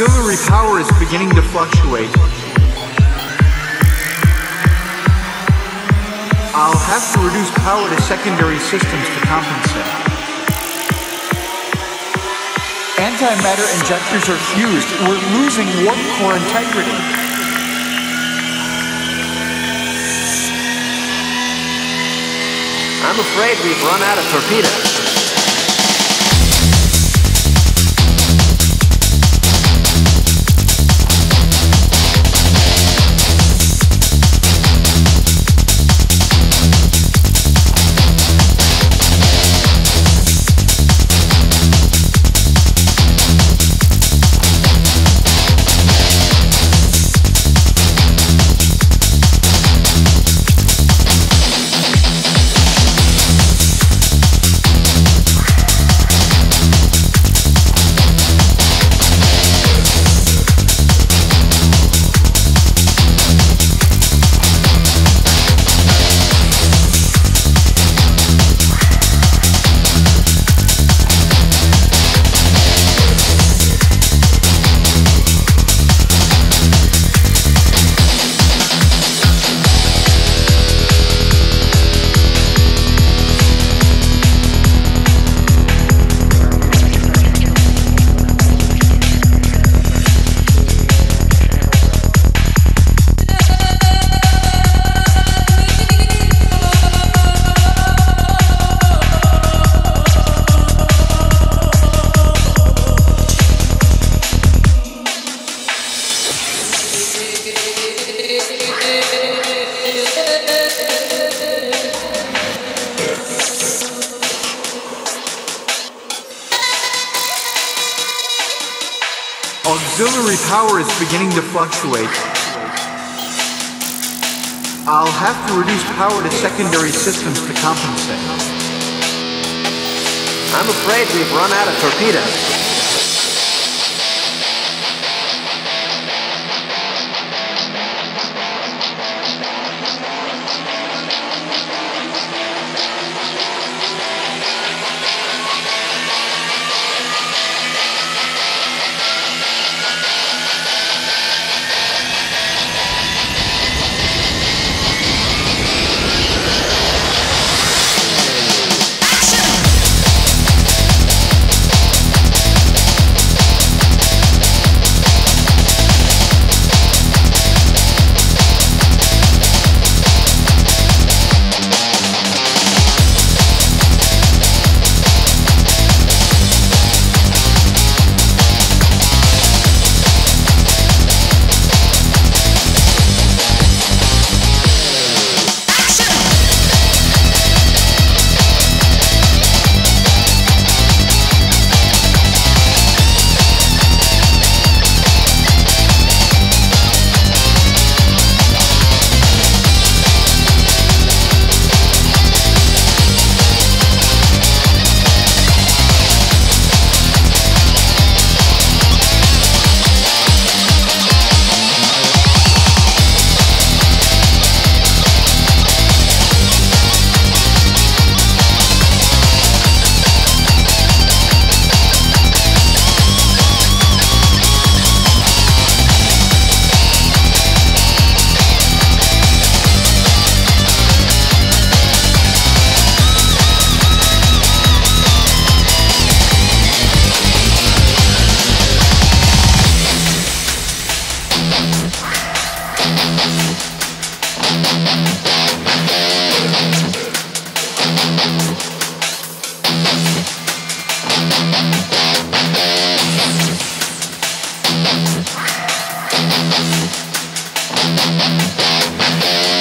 Auxiliary power is beginning to fluctuate. I'll have to reduce power to secondary systems to compensate. Antimatter injectors are fused. We're losing warp core integrity. I'm afraid we've run out of torpedoes. Auxiliary power is beginning to fluctuate. I'll have to reduce power to secondary systems to compensate. I'm afraid we've run out of torpedoes. Thank you.